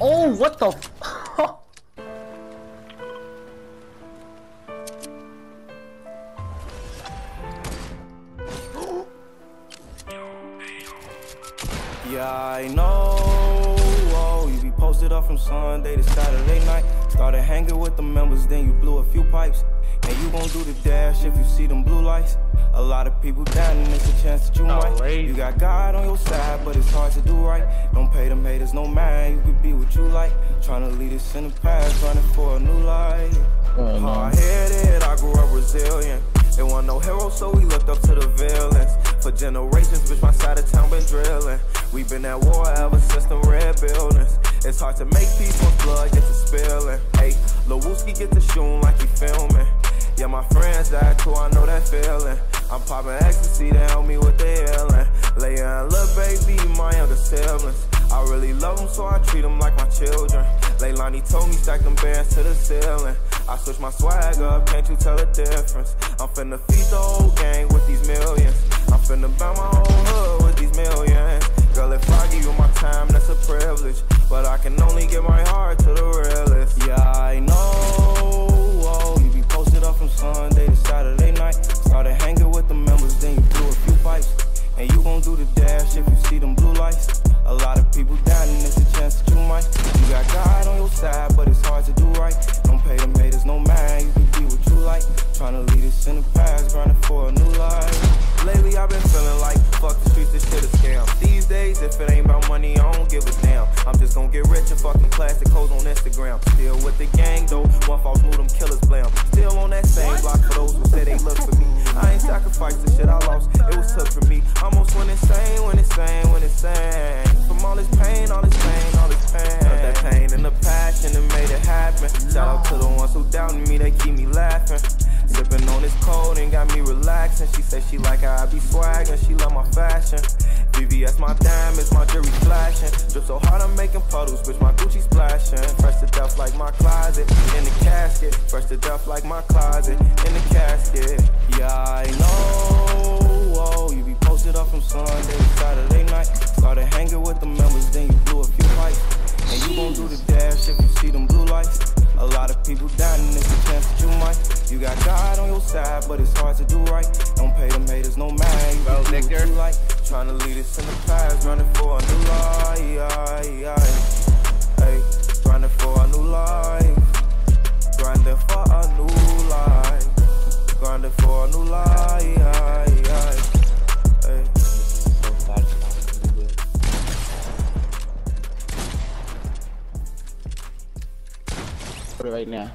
Oh, what the? Yeah, I know. Oh, you be posted up from Sunday to Saturday night. Started hanging with the members, then you blew a few pipes. And you gon' do the dash if you see them blue lights. A lot of people down, and it's a chance that you No might. way. You got God on your side, but it's hard to do right. Don't pay them haters no mind. You could be what you like. Tryna lead us in the past, running for a new life. Oh, mm-hmm. no. Hard headed, I grew up resilient. There wasn't no hero, so we looked up to the villains. For generations, bitch, my side of town been drilling. we been at war ever since the red buildings. It's hard to make peace once blood gets to spilling. Hey, Lil Wooski get to shooting like he filming. Yeah, my friends died too, I know that feeling. I'm popping ecstasy to help me with the healing. Leia and Lil Baby, my younger siblings. I really love them, so I treat them like my children. Leilani told me stack them bands to the ceiling. I switch my swag up, can't you tell the difference? I'm finna feed the whole gang with these millions. I'm finna buy my whole hood with these millions. Girl, if I give you my time, that's a privilege. But I can only give my These if it ain't about money, I don't give a damn. I'm just gonna get rich and fucking classic hoes on Instagram. Still with the gang though, one false move, them killers blam. Still on that same block for those who say they look for me. I ain't sacrificed the shit I lost, it was took from me. Almost went insane, went insane, went insane. From all this pain, all this pain, all this pain. Felt that pain and the passion that made it happen. Shout out to the ones who doubted me, they keep me laughing. Sipping on this cold and got me relaxing. She said she like how I be swaggin', she love my fashion. VVS my diamonds, my jewelry flashing. Drip so hard I'm making puddles, bitch my Gucci splashing. Fresh to death like my closet, in the casket. Fresh to death like my closet, in the casket. Side, but it's hard to do right. Don't pay them haters no mind. You Well, can do what Victor. you like. Tryna lead us in the past, running for a new life. Hey, grinding for a new life. Grinding for a new life. Grinding for a new life. Hey. Put it right now.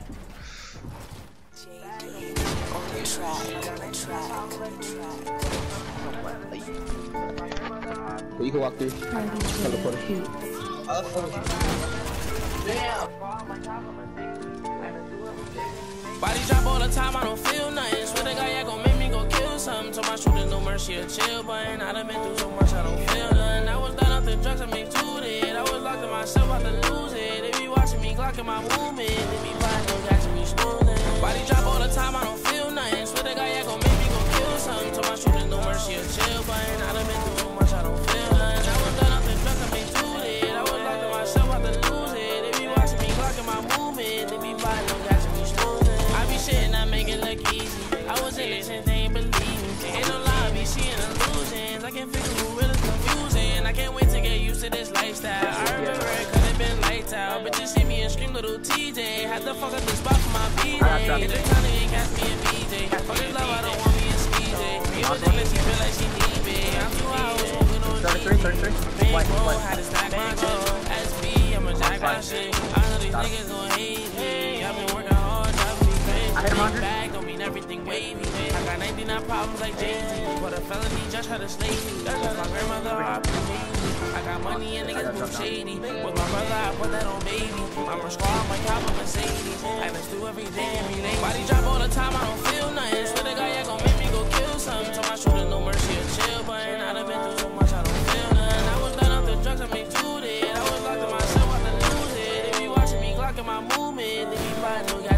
You can walk through. Teleporter. Body drop all the time, I don't feel nothing. Swear to God, yeah, gon' make me go kill something. Told my shooter no mercy or chill button. I done been through so much, I don't feel nothing. I was done off the drugs, I make two it. I was locked in myself, about to lose it. They be watching me, clocking my movement. They be buying, no catching me smoothing. Body drop all the time, I don't feel lifestyle. I remember it could have been lights out. But you see me and scream Lil Tjay. Had to fuck up the spot for my BJ. Hit the time and catch me in BJ. Fuck this love, I don't want wavy. I got 99 problems like Jay-Z. But a felony judge had to slay me. Cause my grandmother me. I got money and niggas move shady. With my brother, I put that on baby. I'm a squad, my cop, a Mercedes. I been through every day, every day. Body drop all the time, I don't feel nothing. Swear to God, yeah, gon' make me go kill something. Told my shooter no mercy or chill button. I done been through so much, I don't feel nothing. I was done off the drugs, I make two it. I was locked in myself, I to lose it. They be watching me, clocking my movement. They be buying, no catching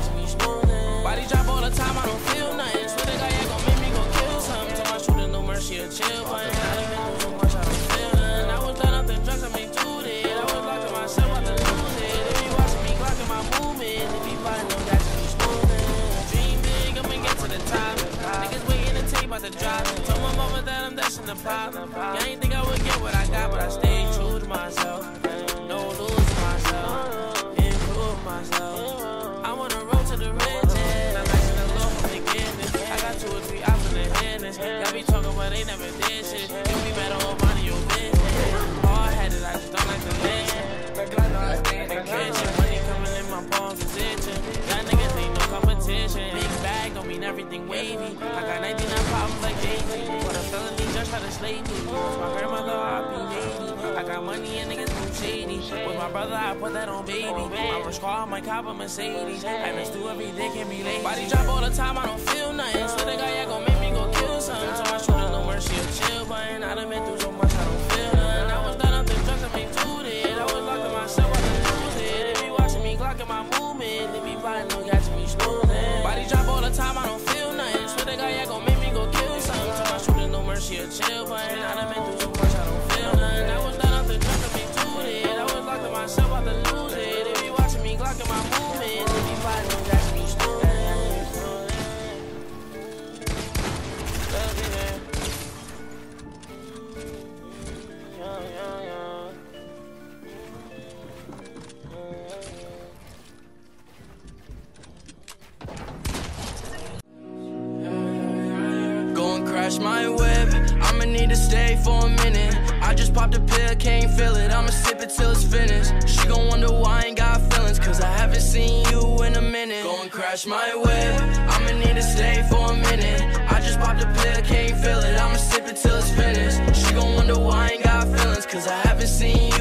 never did shit. You be better off minding your business. Hard headed, I just don't like to listen. Vacation, money coming in my palms is itching. Y'all niggas ain't no competition. Big bag don't mean everything wavy. I got 99 problems like Jay-Z. For the felony, just try to slay me. My grandmother, I be lady. I got money and niggas move. With my brother, I put that on baby. I rush car, my cop a Mercedes. Having stew every day can be late. Body drop all the time, I don't feel nothing. Swear the guy, yeah, crash my whip. I'ma need to stay for a minute. I just popped a pill, can't feel it. I'ma sip it till it's finished. She gon' wonder why I ain't got feelings, cause I haven't seen you in a minute. Go and crash my whip. I'ma need to stay for a minute. I just popped a pill, can't feel it. I'ma sip it till it's finished. She gon' wonder why I ain't got feelings, cause I haven't seen you